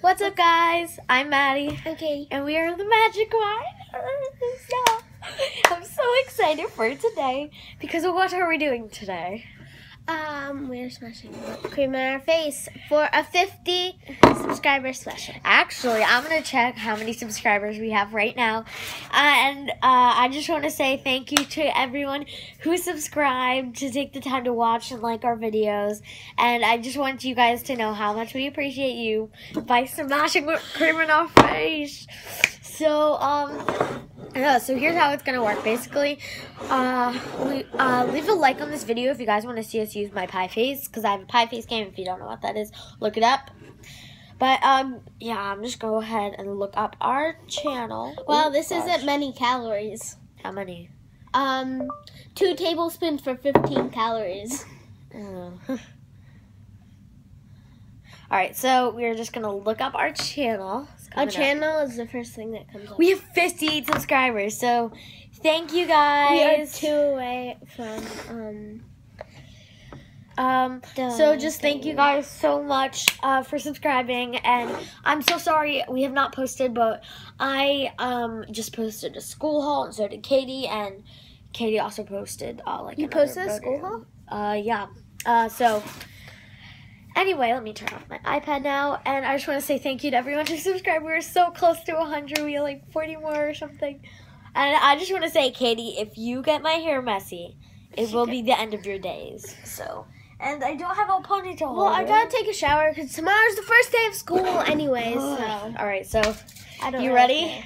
What's up, guys? I'm Maddie, Okay. and we are the Magic. Yeah. I'm so excited for today because what are we doing today? Um, we're smashing whipped cream in our face for a 50 subscriber special. Actually, I'm gonna check how many subscribers we have right now, uh, and uh, I just want to say thank you to everyone who subscribed to take the time to watch and like our videos, and I just want you guys to know how much we appreciate you by smashing whipped cream in our face. So, um, so here's how it's gonna work. Basically, uh, we, uh, leave a like on this video if you guys want to see us use my pie face, because I have a pie face game. If you don't know what that is, look it up. But um, yeah, I'm just go ahead and look up our channel. Well, Oh, this gosh. isn't many calories. how many. Um, two tablespoons for 15 calories. Oh. All right, so we're just gonna look up our channel. Our coming up. channel is the first thing that comes up. We have 58 subscribers, so thank you guys. We are two away from um. Um, so just thank you guys so much uh, for subscribing, and I'm so sorry we have not posted, but I um just posted a school haul, and so did Katie, and Katie also posted uh, like You posted a school haul? Uh, yeah. Uh, so anyway, let me turn off my iPad now, and I just want to say thank you to everyone who subscribed. We were so close to 100. We had like 40 more or something, and I just want to say, Katie, if you get my hair messy, it will be the end of your days. So. And I don't have a ponytail. Well, I gotta take a shower because tomorrow's the first day of school, anyways. So All right, so I don't. you ready? care.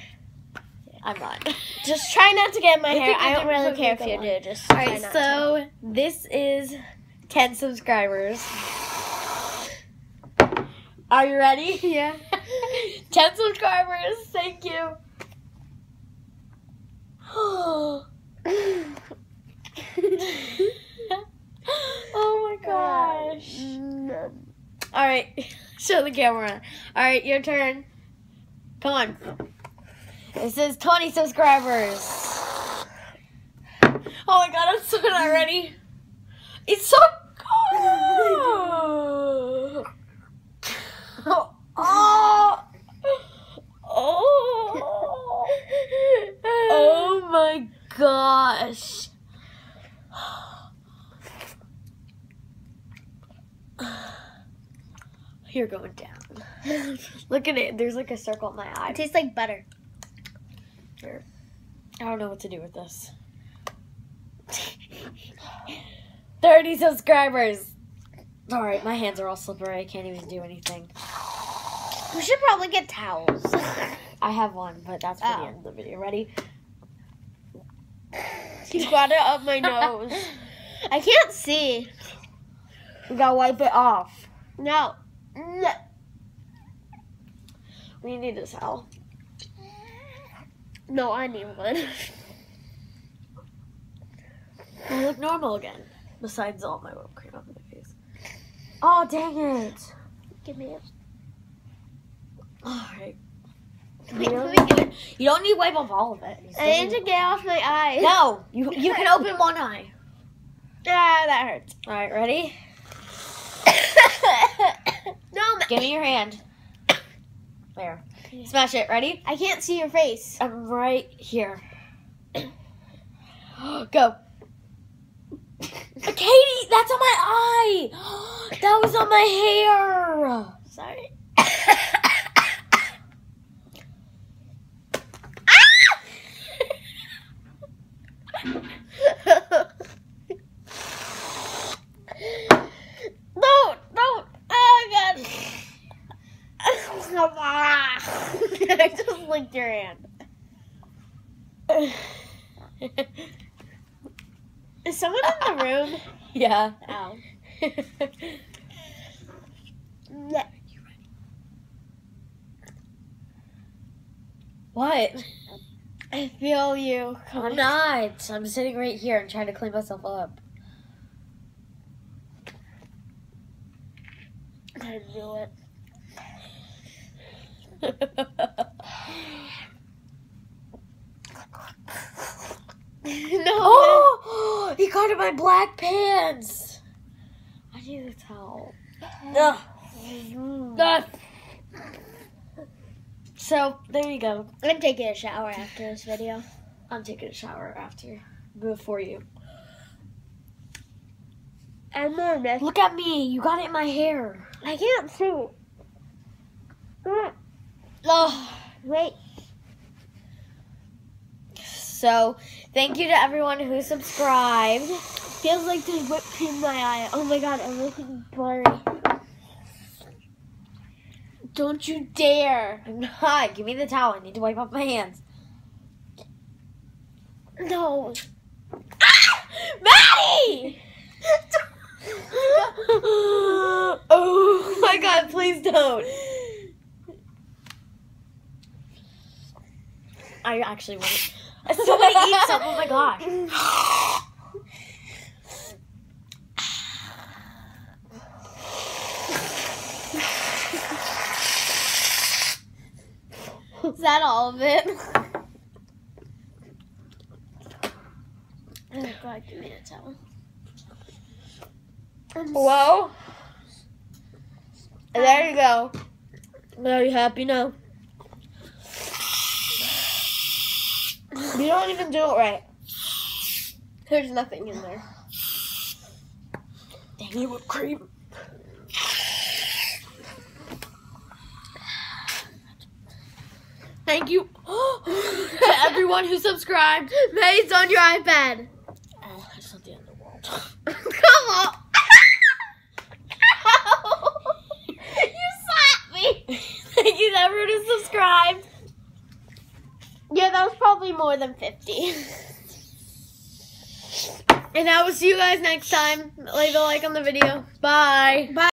I'm not. Just try not to get my I hair. I don't really care if you do. Just all right. try right, not to. so this is 10 subscribers. Are you ready? Yeah. 10 subscribers. Thank you. oh my gosh. All right, show the camera. All right, your turn. Come on. It says 20 subscribers. Oh my god, I'm so not ready. It's so good. Oh. Oh. Oh. Oh my gosh. You're going down. Look at it. There's like a circle in my eye. It tastes like butter. I don't know what to do with this. 30 subscribers. Alright, my hands are all slippery. I can't even do anything. We should probably get towels. I have one, but that's for the Oh. end of the video. Ready? You got it up my nose. I can't see. We gotta wipe it off. No. No. We need a towel. No, I need one. I look normal again. Besides all my whipped cream on my face. Oh, dang it. Give me it. Alright. Wait, You don't, you don't need to wipe off all of it. I need to get off my eyes. No, you, you can open one eye. Ah, that hurts. Alright, ready? no, Give me your hand. There. Smash it. Ready? I can't see your face. I'm right here. Go. Katie, that's on my eye. That was on my hair. Sorry. Don't, don't. Oh, God. I just licked your hand. Is someone in the room? yeah. Ow. what? I feel you. I'm not. I'm sitting right here and trying to clean myself up. I knew it. no. oh, he got in my black pants. I need a towel. Ugh. Ugh. So there you go. I'm taking a shower after this video. I'm taking a shower after before you. I'm nervous. Look at me. You got it in my hair. I can't see. Mm, Oh. Wait. So thank you to everyone who subscribed. Feels like there's whipped cream in my eye. Oh my god, everything's blurry. Don't you dare. I'm not. Give me the towel. I need to wipe off my hands. No. Ah! Maddie! oh my god, please don't. I actually want to. I still want to eat some. Oh my gosh. Is that all of it? Oh god, give me a towel. Whoa. Um, there you go. Are you happy now? You don't even do it right. There's nothing in there. Dang you, whipped cream. Thank you to everyone who subscribed. Maddie's on your iPad. Oh, it's not the end of the world. Come on. you slapped me. Thank you to everyone who subscribed. Yeah, that was probably more than 50. And I will see you guys next time. Leave a like on the video. Bye. Bye.